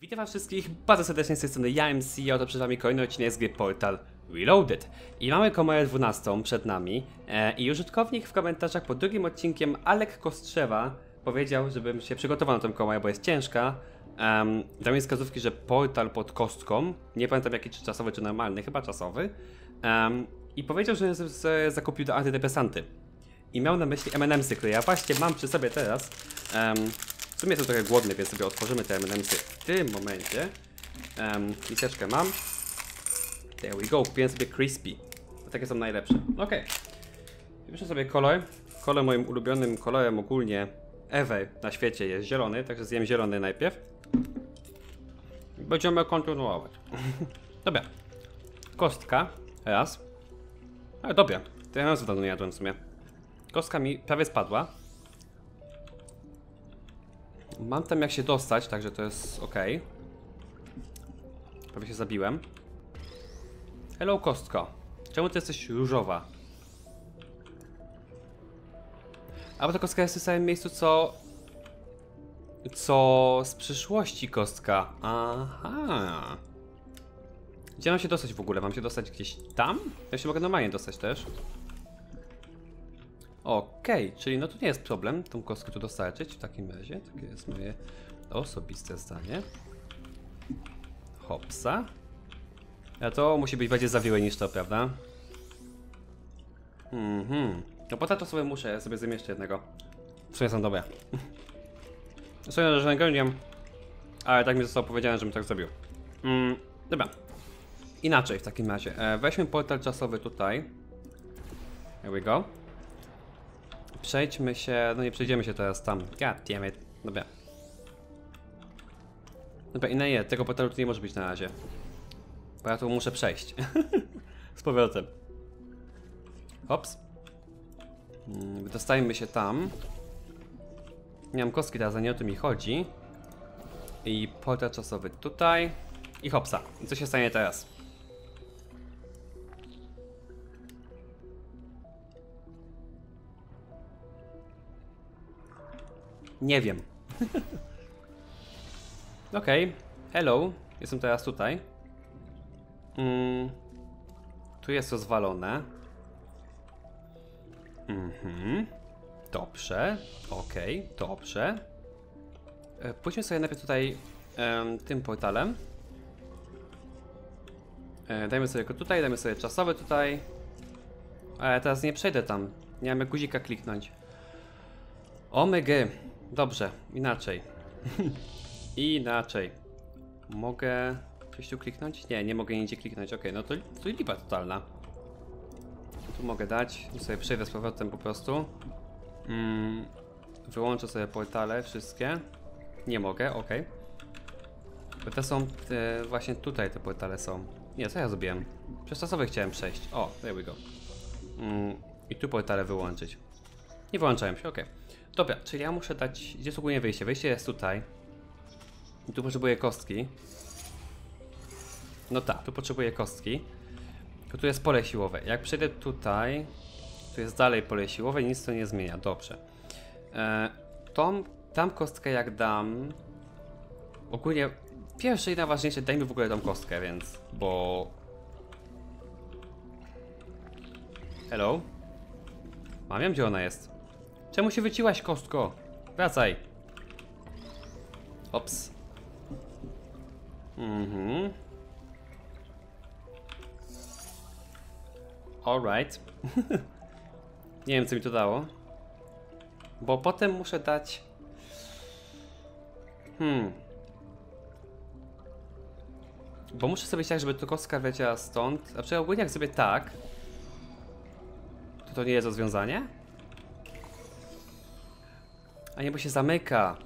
Witam was wszystkich bardzo serdecznie z tej strony ja MC, a oto przed wami kolejny odcinek z gry Portal Reloaded. I mamy komorę 12 przed nami e, i użytkownik w komentarzach pod drugim odcinkiem Alek Kostrzewa powiedział, żebym się przygotował na tę komorę, bo jest ciężka. Um, dał mi wskazówki, że portal pod kostką, nie pamiętam jaki czy czasowy czy normalny, chyba czasowy. Um, I powiedział, że z- zakupił do antydepresanty. I miał na myśli M&M'sy, które ja właśnie mam przy sobie teraz. Em, w sumie jestem trochę głodny, więc sobie otworzymy te M&M'sy w tym momencie. Um, miseczkę mam. There we go, kupiłem sobie crispy. To takie są najlepsze. Okej. Wypiszę sobie kolor. Kolor moim ulubionym kolorem ogólnie ever na świecie jest zielony, także zjem zielony najpierw. Będziemy kontynuować. Dobra. Kostka. Raz. Ale dobra. To ja dawno nie jadłem w sumie. Kostka mi prawie spadła. Mam tam jak się dostać, także to jest ok. Prawie się zabiłem. Hello kostko. Czemu ty jesteś różowa? A bo ta kostka jest w tym samym miejscu co... Co z przyszłości kostka. Aha. Gdzie mam się dostać w ogóle? Mam się dostać gdzieś tam? Ja się mogę normalnie dostać też. Okej, czyli no to nie jest problem tą kostkę tu dostarczyć w takim razie. Takie jest moje osobiste zdanie. Hopsa. A to musi być bardziej zawiłe niż to, prawda? Mhm. No po to sobie muszę sobie zamieszczę jednego. W sumie są dobre. Sumie, że wiem. Ale tak mi zostało powiedziane, żebym tak zrobił. Mm, dobra. Inaczej w takim razie. E, weźmy portal czasowy tutaj. Here we go. Przejdźmy się, no nie przejdziemy się teraz tam. God damn it. Dobra. Dobra, i na tego portalu tu nie może być na razie. Bo ja tu muszę przejść. Z powrotem. Hops. Mm, Dostajmy się tam. Nie mam kostki teraz, a nie o to mi chodzi. I portal czasowy tutaj. I hopsa. Co się stanie teraz? Nie wiem. Okej, hello. Jestem teraz tutaj. Mm. Tu jest rozwalone. Mhm. Dobrze. Okej, dobrze. E, Pójdźmy sobie najpierw tutaj em, tym portalem. E, dajmy sobie go tutaj, dajmy sobie czasowy tutaj. Ale teraz nie przejdę tam. Nie mam jak guzika kliknąć. Omega. Dobrze, inaczej. inaczej. Mogę coś tu kliknąć? Nie, nie mogę nigdzie kliknąć. Ok, no to, to lipa totalna. Tu mogę dać. Tu sobie przejdę z powrotem po prostu. Mm, wyłączę sobie portale wszystkie. Nie mogę, ok. Bo te są te, właśnie tutaj te portale są. Nie, co ja zrobiłem? Przez czasowy chciałem przejść. O, there we go. Mm, I tu portale wyłączyć. Nie wyłączałem się, ok. Dobra, czyli ja muszę dać. Gdzie jest ogólnie wyjście? Wyjście jest tutaj. I tu potrzebuję kostki. No tak, tu potrzebuję kostki. To tu jest pole siłowe. Jak przejdę tutaj, tu jest dalej pole siłowe, nic to nie zmienia. Dobrze. E, tą, tam kostkę jak dam. Ogólnie pierwsze i najważniejsze, daj mi w ogóle tą kostkę, więc. Bo. Hello? Mam ją, gdzie ona jest? Czemu się wyciłaś, kostko? Wracaj. Ops. Mhm. Alright. Nie wiem, co mi to dało. Bo potem muszę dać... Hmm. Bo muszę sobie tak, żeby to kostka leciała stąd. A przynajmniej ogólnie jak sobie tak... To to nie jest rozwiązanie? A nie, bo się zamyka.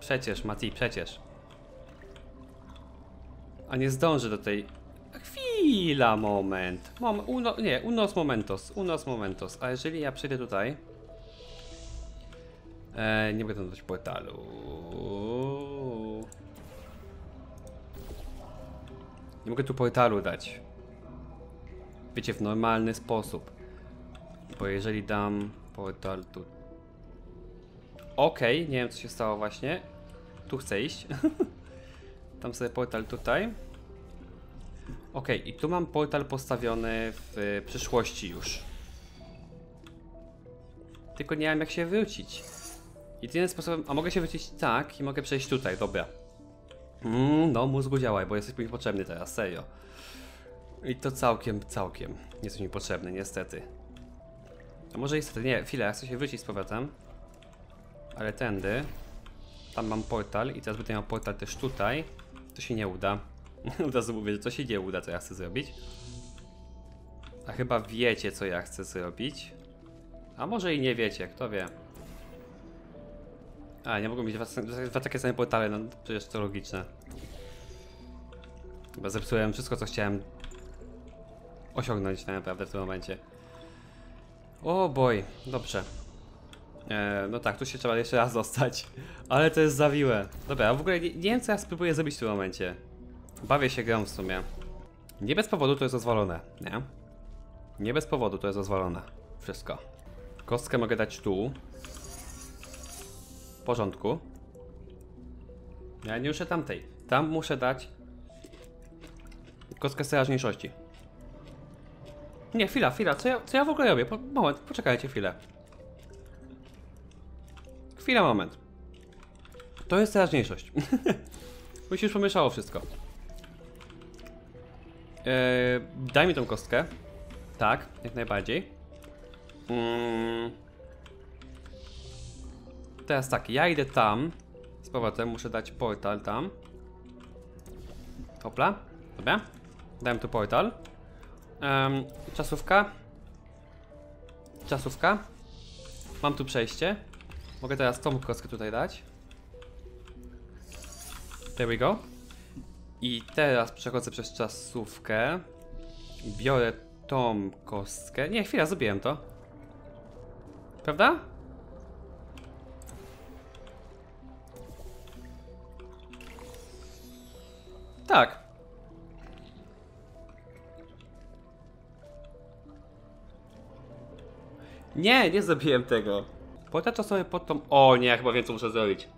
Przecież, Mati, przecież. A nie zdąży do tej... Chwila, moment. Mom, uno, nie, unos momentos, unos momentos. A jeżeli ja przyjdę tutaj... E, nie tam dać portalu. Nie mogę tu portalu dać. Wiecie, w normalny sposób. Bo jeżeli dam portal tu Okej, nie wiem co się stało właśnie. Tu chcę iść. Tam sobie portal tutaj. Okej, i tu mam portal postawiony w przyszłości już. Tylko nie wiem jak się wrócić. Jedynym sposobem... A mogę się wrócić tak i mogę przejść tutaj, dobra. Mm, no mózgu działaj, bo jesteś mi potrzebny teraz, serio. I to całkiem, całkiem. Jesteś mi potrzebny, niestety. A może niestety, nie, chwilę, ja chcę się wrócić z powrotem. Ale tędy. Tam mam portal i teraz będę miał portal też tutaj. To się nie uda. Od razu mówię, że to się nie uda, co ja chcę zrobić. A chyba wiecie, co ja chcę zrobić. A może i nie wiecie, kto wie. A, nie mogą mieć dwa, dwa takie same portale, no przecież to logiczne. Chyba zepsułem wszystko, co chciałem osiągnąć tak naprawdę w tym momencie. O boj, dobrze. E, no tak, tu się trzeba jeszcze raz dostać. Ale to jest zawiłe. Dobra, a w ogóle nie, nie wiem co ja spróbuję zrobić w tym momencie. Bawię się grą w sumie. Nie bez powodu to jest rozwalone, nie? Nie bez powodu to jest rozwalone. Wszystko. Kostkę mogę dać tu. W porządku. Ja nie muszę tamtej. Tam muszę dać kostkę strażniejszości. Nie, chwila, chwila, co ja, co ja w ogóle robię? Po, moment, poczekajcie chwilę. Chwila, moment. To jest strażniejszość. Mi się już pomieszało wszystko. Eee, daj mi tą kostkę. Tak, jak najbardziej. Mm. Teraz tak, ja idę tam. Z powrotem muszę dać portal tam. Hopla. Dobra. Dałem tu portal. Czasówka. Czasówka. Mam tu przejście. Mogę teraz tą kostkę tutaj dać. There we go. I teraz przechodzę przez czasówkę. Biorę tą kostkę. Nie, chwila, zrobiłem to. Prawda? Tak. Nie, nie zrobiłem tego. Potaczę sobie pod tą... O nie, chyba co muszę zrobić.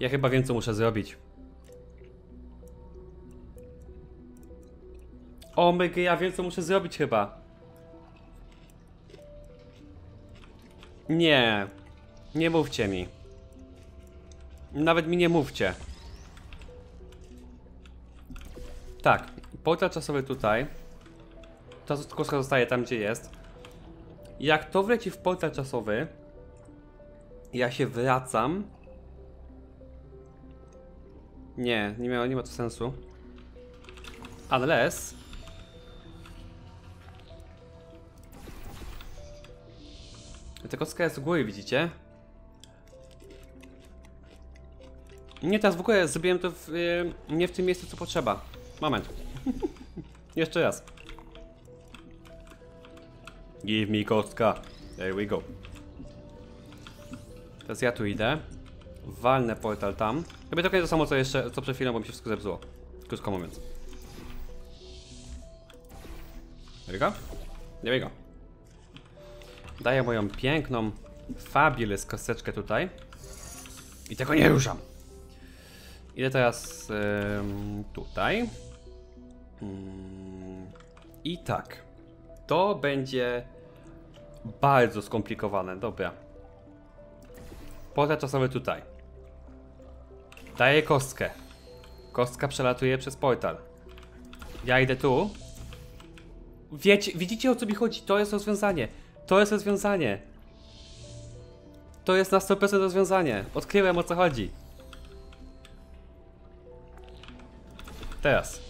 Ja chyba co muszę zrobić. O mega, ja co muszę zrobić chyba. Nie. Nie mówcie mi. Nawet mi nie mówcie. Tak, portal czasowy tutaj. Ta kostka zostaje tam, gdzie jest. Jak to wleci w portal czasowy, ja się wracam. Nie, nie, miało, nie ma to sensu. Unless... Ta kostka jest u góry, widzicie? Nie, teraz w ogóle zrobiłem to w, yy, nie w tym miejscu, co potrzeba. Moment. Jeszcze raz. Give me kostka. There we go. Teraz ja tu idę. Walnę portal tam. Robię dokładnie to samo co jeszcze, co przed chwilą, bo mi się wszystko zepsuło. Krótko mówiąc. There we go. There we go. Daję moją piękną fabulous kosteczkę tutaj. I tego nie ruszam. Idę teraz ym, tutaj. Ym, I tak. To będzie bardzo skomplikowane. Dobra. Portal czasowy tutaj. Daję kostkę. Kostka przelatuje przez portal. Ja idę tu. Wiecie, widzicie o co mi chodzi? To jest rozwiązanie. To jest rozwiązanie. To jest na 100% rozwiązanie. Odkryłem o co chodzi. Teraz.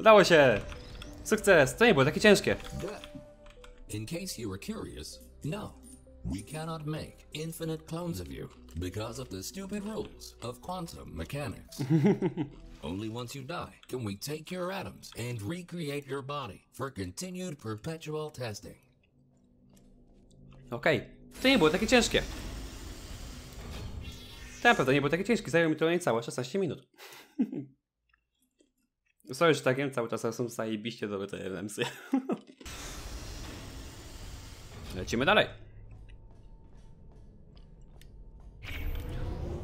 Udało się! Sukces! To nie było takie ciężkie. In case you were curious, no, we cannot make infinite clones of you because of the stupid rules of quantum mechanics. Only once you die can we take your atoms and recreate your body for continued perpetual testing. Okej. To nie było takie ciężkie. To naprawdę nie było takie ciężkie. Zajęło mi to niecałe 16 minut. Sorry, że tak wiem, cały czas są zajebiście dobre te MMsy. Lecimy dalej.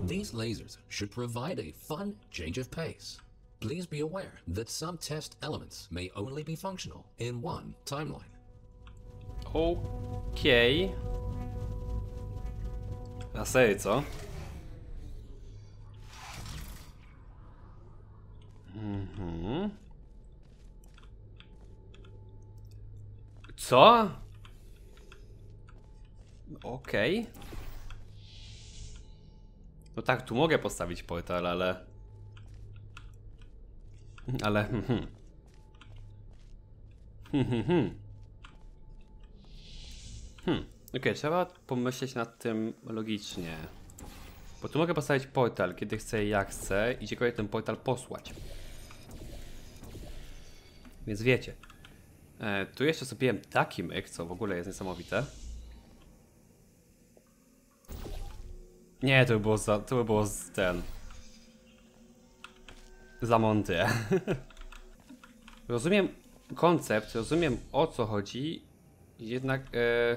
These lasers should provide a fun change of pace. Please be aware that some test elements may only be functional in one timeline. Okej. Na serio, co? Mhm. Co? Okej. No tak, tu mogę postawić portal, ale... Ale... hmm, hmm. Hmm, hmm, okej, trzeba pomyśleć nad tym logicznie. Bo tu mogę postawić portal, kiedy chcę i jak chcę i ciekawie ten portal posłać. Więc wiecie. E, tu jeszcze zrobiłem taki myk, co w ogóle jest niesamowite. Nie, to by było za, to by było z ten... Za monty. rozumiem koncept, rozumiem o co chodzi, jednak e,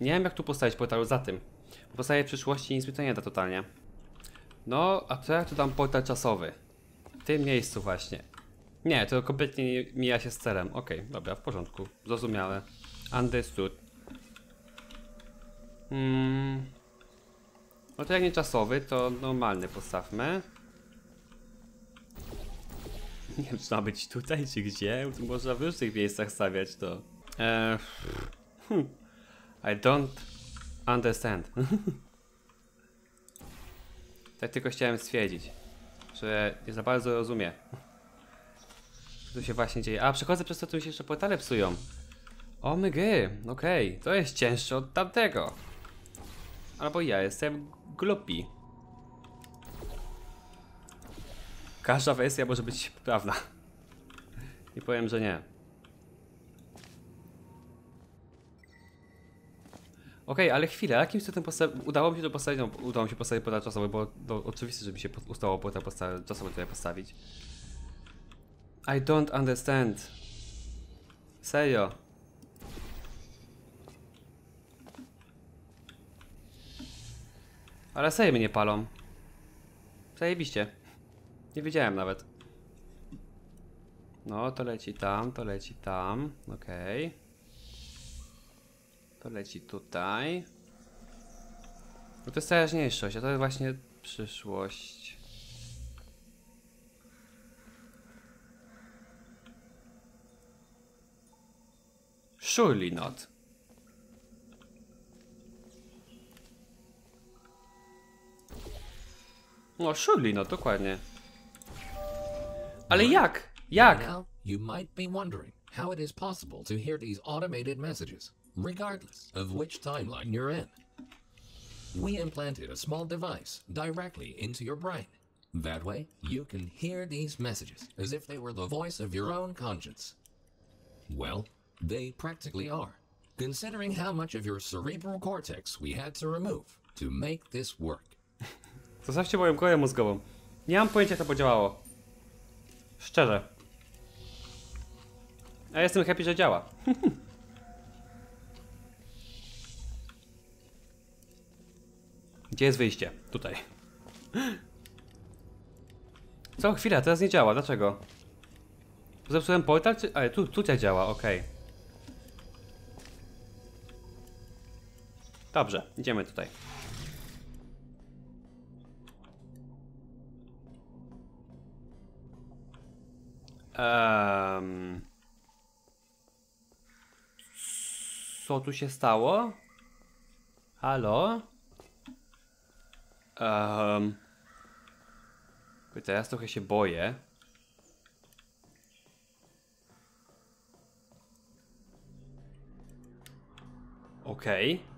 nie wiem jak tu postawić portalu za tym. Bo postawię w przyszłości nic mi to totalnie. No, a co jak tu dam portal czasowy? W tym miejscu właśnie. Nie, to kompletnie nie- mija się z celem. Okej, dobra, w porządku. Zrozumiałe. Understood. Hmm. No to jak nie czasowy, to normalny postawmy. Nie wiem, czy ma być tutaj, czy gdzie? Można w różnych miejscach stawiać to. Eee, hmm. I don't understand. tak tylko chciałem stwierdzić, że nie za bardzo rozumiem. Tu się właśnie dzieje? A, przechodzę przez to, tu mi się jeszcze portale psują. O my gy, okej, to jest cięższe od tamtego. Albo ja jestem głupi. Każda wersja może być prawna. I powiem, że nie. Okej, ale chwilę, jakim cudem udało mi się to postawić, no, udało mi się postawić portal czasowy, bo no, oczywiście, że mi się po- udało portal czasowy tutaj postawić. I don't understand. Serio. Ale serio mnie nie palą. Zajebiście. Nie wiedziałem nawet. No, to leci tam, to leci tam. Okej. To leci tutaj. No to jest teraźniejszość, a to jest właśnie przyszłość. Surely not. No, surely not, dokładnie. Ale jak? Jak? Now, you might be wondering how it is possible to hear these automated messages, regardless of which timeline you're in. We implanted a small device directly into your brain. That way, you can hear these messages as if they were the voice of your own conscience. Well, they practically are, considering how much of your cerebral cortex we had to remove to make this work. Zostawcie moją koję mózgową. Nie mam pojęcia jak to podziałało. Szczerze. A jestem happy, że działa. Gdzie jest wyjście? Tutaj. Co? Chwila, teraz nie działa. Dlaczego? Zepsułem portal, czy... Ale tu, tutaj działa, okej. Dobrze, idziemy tutaj. Ehm... Co tu się stało? Halo? Um... Teraz trochę się boję. Okej.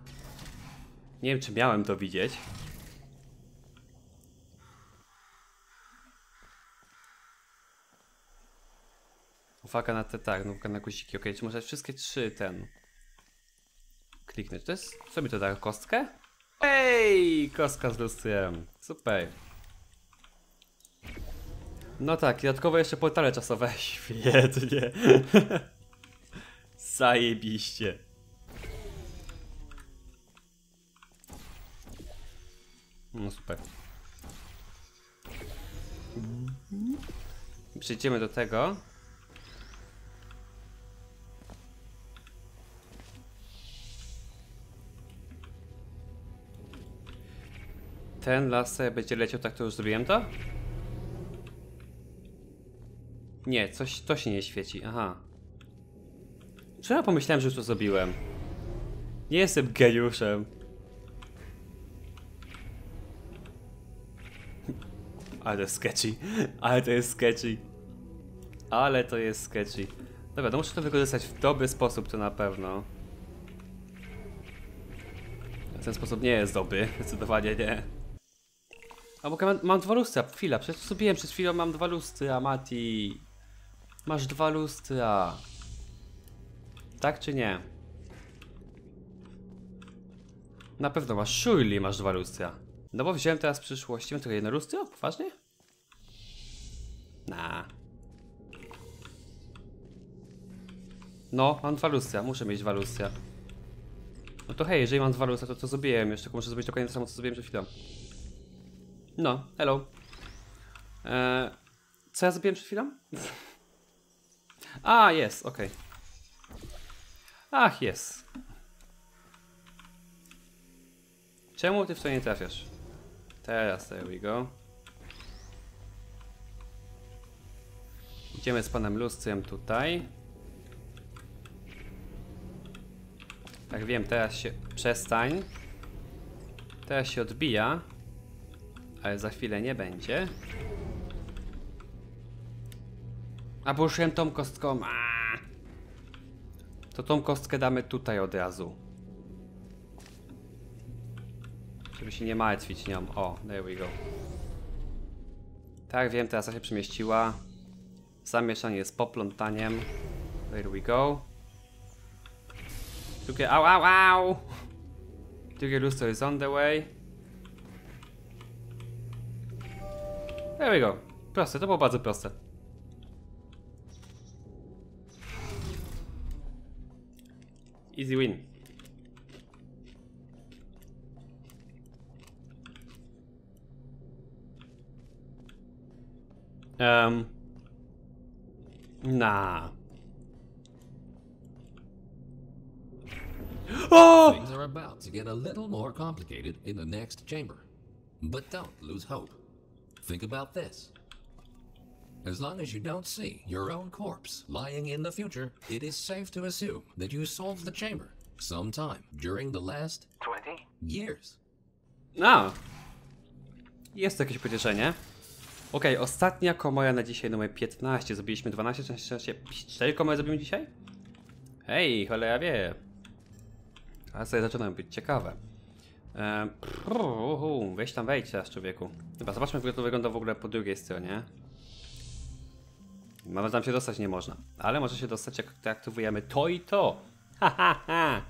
Nie wiem, czy miałem to widzieć. Uwaga na te, tak, no, uwaga na guziki, okej, czy może wszystkie trzy ten kliknąć, to jest, co mi to da, kostkę? Ej, kostka z lustrem, super. No tak, dodatkowo jeszcze portale czasowe, świetnie. Zajebiście. No super. Przejdziemy do tego. Ten las będzie leciał tak, to już zrobiłem to? Nie, coś, to się nie świeci, aha. Czy ja pomyślałem, że już to zrobiłem? Nie jestem geniuszem. Ale to jest sketchy. Ale to jest sketchy. Ale to jest sketchy. Dobra, to muszę to wykorzystać w dobry sposób, to na pewno. Ten sposób nie jest dobry, zdecydowanie nie. A bo mam, mam dwa lustra, chwila, przecież zrobiłem przed chwilą, mam dwa lustra, Mati. Masz dwa lustra. Tak czy nie? Na pewno masz, surely masz dwa lustra. No bo wziąłem teraz w przyszłości, mam tylko jedno lustro? Poważnie? Na. No, mam dwa lustra, muszę mieć dwa lustra. No to hej, jeżeli mam dwa lustra, to to zrobiłem jeszcze, muszę zrobić dokładnie to samo, co zrobiłem przed chwilą. No, hello. Eee, co ja zrobiłem przed chwilą? A, jest, okej. Ach, jest. Czemu ty w to nie trafiasz? Teraz, there we go. Idziemy z panem lustrem tutaj. Tak wiem, teraz się... Przestań. Teraz się odbija. Ale za chwilę nie będzie. A bo ruszyłem tą kostką. Aaaa. To tą kostkę damy tutaj od razu. Żeby się nie martwić nią. O, there we go. Tak, wiem, teraz się przemieściła. Zamieszanie z poplątaniem. There we go. Drugie, au, au, au! Drugie lustro jest on the way. There we go. Proste, to było bardzo proste. Easy win. Um. Nah. Oh! Things are about to get a little more complicated in the next chamber. But don't lose hope. Think about this. As long as you don't see your own corpse lying in the future, it is safe to assume that you solved the chamber sometime during the last 20 years. A. Jest jakieś pocieszenie. Okej, ostatnia komora na dzisiaj numer 15. Zrobiliśmy 12, 13, 4 komory zrobimy dzisiaj? Hej, cholera wie. A sobie zaczynają być ciekawe. Eee, weź tam wejdź teraz, człowieku. Chyba zobaczmy, jak to wygląda w ogóle po drugiej stronie. Nawet tam się dostać nie można. Ale może się dostać, jak aktywujemy to i to. Ha, ha, ha.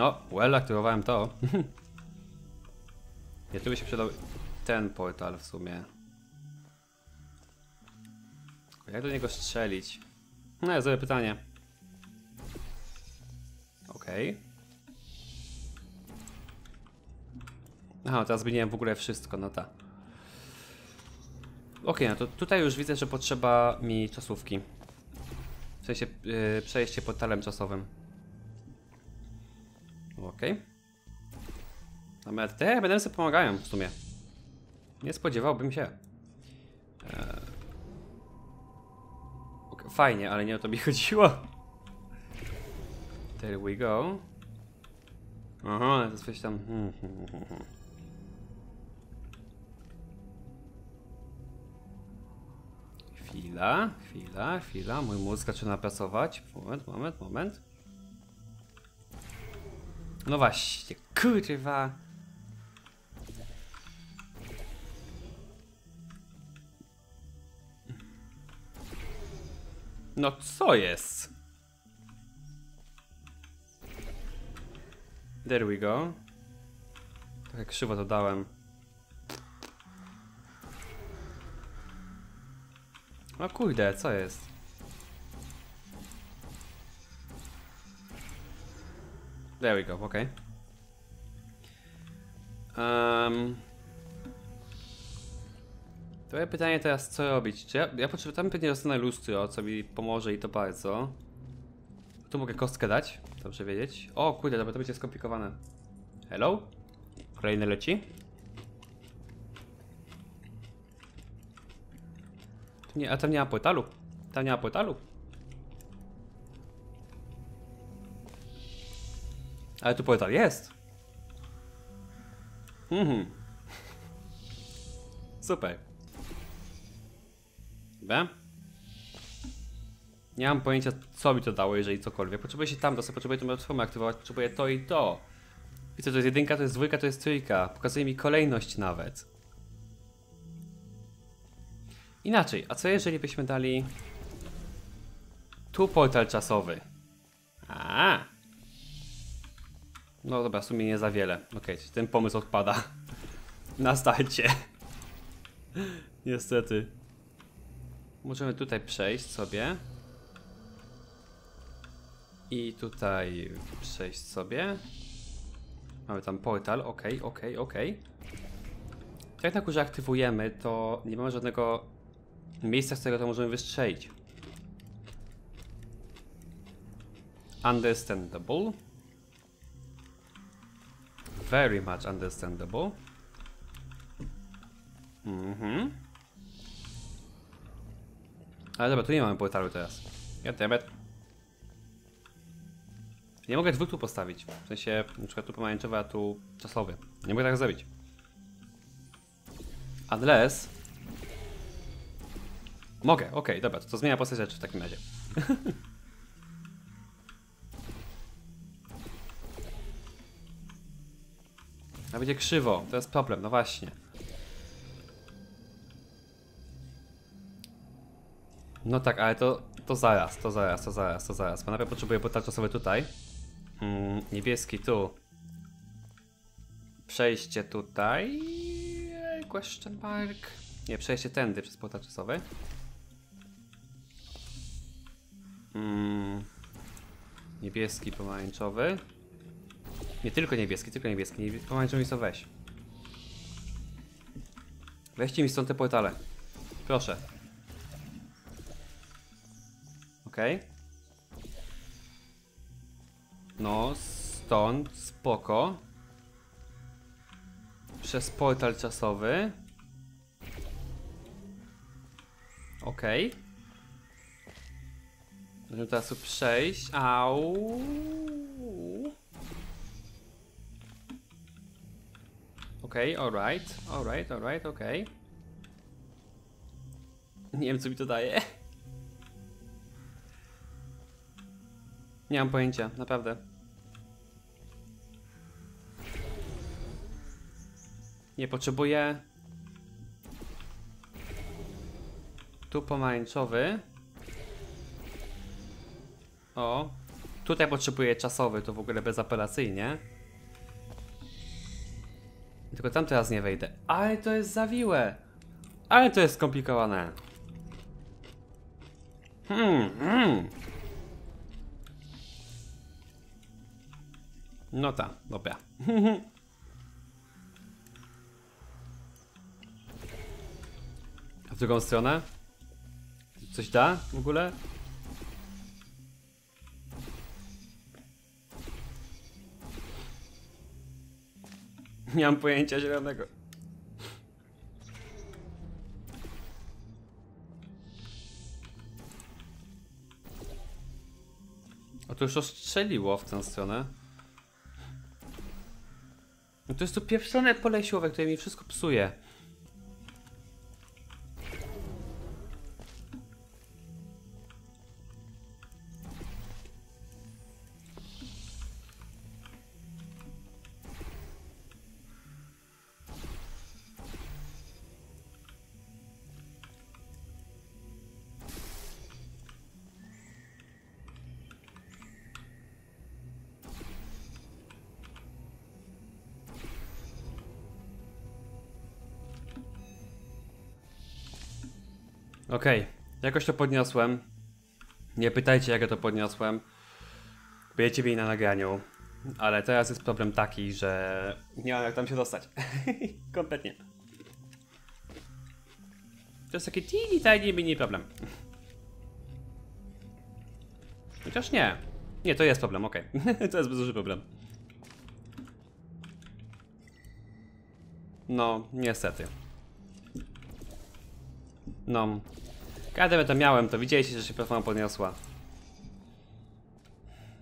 No, well, aktywowałem to. tu by się przydał ten portal w sumie. Jak do niego strzelić? No, ja zrobię pytanie. Okej. Okay. Aha, teraz zmieniłem w ogóle wszystko, no tak. Okej, okay, no to tutaj już widzę, że potrzeba mi czasówki. W sensie yy, przejście portalem czasowym. Okej. Okay. Nawet te sobie pomagają w sumie. Nie spodziewałbym się. Eee. Okay, fajnie, ale nie o to mi chodziło. There we go. Aha, to coś tam. Hmm, hmm, hmm. Chwila, chwila, chwila. Mój mózg zaczyna pracować. Moment, moment, moment. No właśnie, kurwa. No co jest? There we go. Tak krzywo to dałem. No kurde, co jest? There we go, okej. Um, to pytanie teraz, co robić? Czy ja, ja potrzebuję, tam pewnie dostanę lustro, co mi pomoże i to bardzo. Tu mogę kostkę dać, dobrze wiedzieć. O kurde, dobra, to będzie skomplikowane. Hello? Kolejny leci. Nie, a tam nie ma portalu. Tam nie ma portalu. Ale tu portal jest. Mhm. Super. Dobra. Nie mam pojęcia, co mi to dało, jeżeli cokolwiek. Potrzebuję się tam dostać, potrzebuję tą platformę aktywować, potrzebuję to i to. Widzę, to jest jedynka, to jest dwójka, to jest trójka. Pokazuje mi kolejność nawet. Inaczej, a co jeżeli byśmy dali... Tu portal czasowy. A. No dobra, w sumie nie za wiele. Okay, ten pomysł odpada. Na starcie. Niestety. Możemy tutaj przejść sobie. I tutaj przejść sobie. Mamy tam portal, ok, ok, ok. Jak na górze aktywujemy, to nie mamy żadnego miejsca, z którego to możemy wystrzelić. Understandable. Very much understandable. Mhm. Ale dobra, tu nie mamy portalu teraz. Goddammit. Nie mogę dwóch tu postawić. W sensie, na przykład tu pomarańczowy, a tu czasowy. Nie mogę tak zrobić. Unless... Mogę, okej, okay, dobra, to, to zmienia postać rzeczy w takim razie. A będzie krzywo, to jest problem, no właśnie. No tak, ale to, to zaraz, to zaraz, to zaraz, to zaraz. Bo najpierw potrzebuję portal czasowy tutaj. Mm, niebieski tu. Przejście tutaj. Question mark. Nie, przejście tędy przez portal czasowy. Mm, niebieski, pomarańczowy. Nie tylko niebieski, tylko niebieski. pomarańczowy mi co weź. Weźcie mi stąd te portale. Proszę. Okej. Okay. No, stąd, spoko. Przez portal czasowy. Okej. Okay. Możemy teraz tu przejść. Au. Okej, okay, alright, alright, alright, okej. Okay. Nie wiem, co mi to daje. Nie mam pojęcia, naprawdę. Nie potrzebuję. Tu pomarańczowy. O. Tutaj potrzebuję czasowy, to w ogóle bezapelacyjnie. Tylko tam teraz nie wejdę. Ale to jest zawiłe. Ale to jest skomplikowane. Hmm, hmm. No tak, dobra. A w drugą stronę? Coś da w ogóle? Nie mam pojęcia zielonego. O, to już ostrzeliło w tę stronę. No to jest to pieprzone pole siłowe, które mi wszystko psuje. Okej, okay. jakoś to podniosłem. Nie pytajcie jak ja to podniosłem. Będziecie mieli na nagraniu. Ale teraz jest problem taki, że nie mam jak tam się dostać. Kompletnie. To jest taki teeny tiny mini problem. Chociaż nie. Nie, to jest problem, okej. to jest duży problem. No, niestety. No. Kiedy to miałem, to widzieliście, że się platforma podniosła.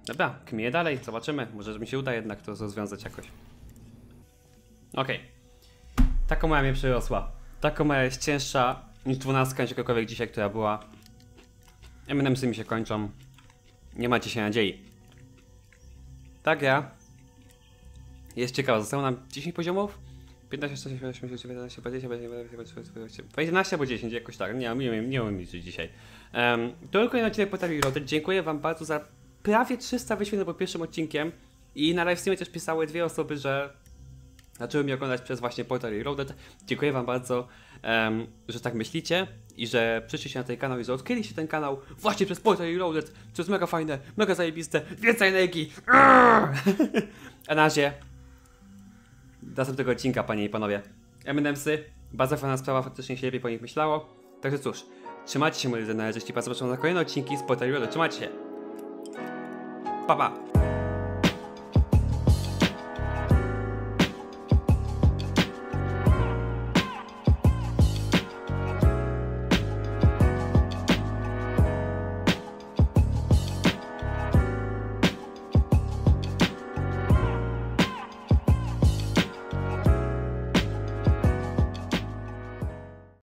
Dobra, kmiję dalej, zobaczymy. Może mi się uda jednak to rozwiązać jakoś. Okej. Taka moja mnie przyrosła. Taka moja jest cięższa niż 12 niż jakakolwiek dzisiaj, która była. M&M'sy mi się kończą. Nie macie się nadziei. Tak ja. Jest ciekawa, zostało nam 10 poziomów? 15, 16, 17, 18, 19, 20, 21, 22, 11 albo 10, jakoś tak. Nie, nie, nie, nie umiem liczyć dzisiaj. Um, to tylko jeden odcinek Portal Reloaded. Dziękuję wam bardzo za prawie 300 wyświetleń pod pierwszym odcinkiem. I na livestreamie też pisały dwie osoby, że zaczęły mnie oglądać przez właśnie Portal Reloaded. Dziękuję wam bardzo, em, że tak myślicie i że przyszliście na ten kanał i że odkryliście ten kanał właśnie przez Portal Reloaded. To jest mega fajne, mega zajebiste, więcej energii. A na razie do następnego odcinka, panie i panowie. M&M'sy, bardzo fajna sprawa, faktycznie się lepiej po nich myślało. Także cóż, trzymajcie się moi na razie, jeśli zobaczą na kolejne odcinki z Portal Reloaded. Trzymajcie się. Pa, pa.